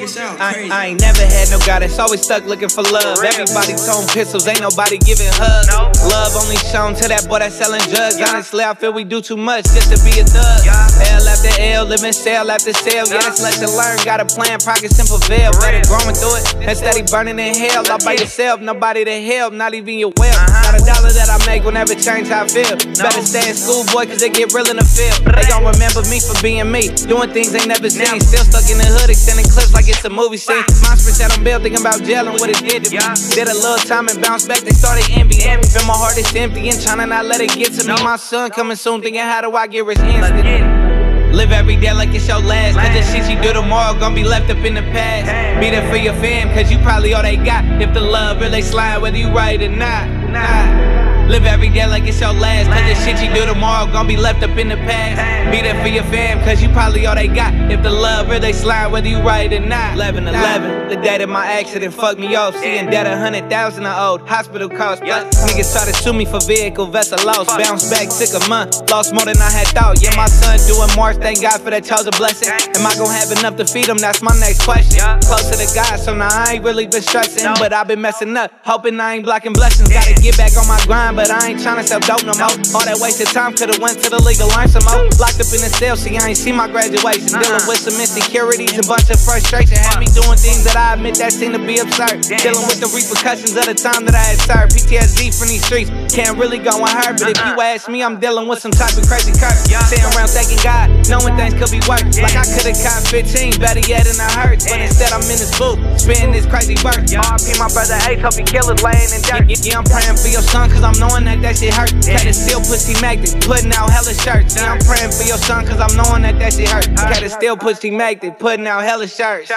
I, I ain't never had no guidance, always stuck looking for love. Everybody throwing pistols, ain't nobody giving hugs. Love only shown to that boy that's selling drugs. Honestly, I feel we do too much just to be a thug. L after L, living cell after cell. Yeah, this lesson learned. Got a plan, pocket simple veil. Better growing through it instead of burning in hell. All by yourself, nobody to help, not even your wealth. Not a dollar that I make will never change how I feel. Better stay in school, boy, cause they get real in the field. They gon' remember me for being me, doing things they never seen. Still stuck in the hood, extending clips like it's a movie scene. Monster I'm built, thinking about jail and what it did to me. Did a little time and bounced back, they started envying. me. Feel my heart is empty and trying to not let it get to me. My son coming soon, thinking how do I get rich instant? Live every day like it's your last. Cause the shit you do tomorrow gonna be left up in the past. Be there for your fam, cause you probably all they got. If the love really slide, whether you right or not. Nah. Live every day like it's your last. Cause the shit you do tomorrow gonna be left up in the past. Be there for your fam, cause you probably all they got. If the love really slide, whether you right or not. 11 11, the day that my accident fucked me off. Seeing debt a hundred thousand I owed. Hospital cost. Niggas try to sue me for vehicle vessel loss. Bounce back, sick a month. Lost more than I had thought. Yeah, my son doing March. Thank God for that chosen blessing. Am I gonna have enough to feed him? That's my next question. Closer to the God, so now I ain't really been stressing. But I've been messing up. Hoping I ain't blocking blessings. Gotta get back on my grind but I ain't tryna sell dope no more. All that wasted time could've went to the legal line some more. Locked up in the cell, see I ain't seen my graduation. Dealing with some insecurities and bunch of frustration. Had me doing things that I admit that seem to be absurd. Dealing with the repercussions of the time that I had served. PTSD from these streets can't really go unheard. But if you uh-uh. ask me, I'm dealing with some type of crazy curse. Sitting around thanking God, knowing things could be worse. Like I could've caught 15, better yet in a hurts. But instead I'm in this booth, spitting this crazy verse. RP my brother Ace, hope he killers laying in dirt. Yeah, I'm praying for your son, cause I'm knowing that that shit hurt. Gotta steal pussy magnet, putting out hella shirts. Yeah, I'm praying for your son, cause I'm knowing that that shit hurt. Gotta steal pussy magnet, putting out hella shirts.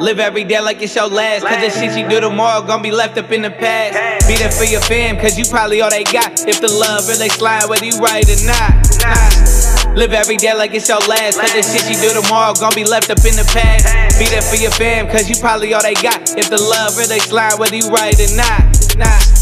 Live every day like it's your last. Cause the shit you do tomorrow gonna be left up in the past. Be there for your fam, cause you probably all they got. If the love really slide, whether you right or not. Live every day like it's your last. Cause the shit you do tomorrow gonna be left up in the past. Be there for your fam, cause you probably all they got. If the love really slide, whether you right or not. Nah.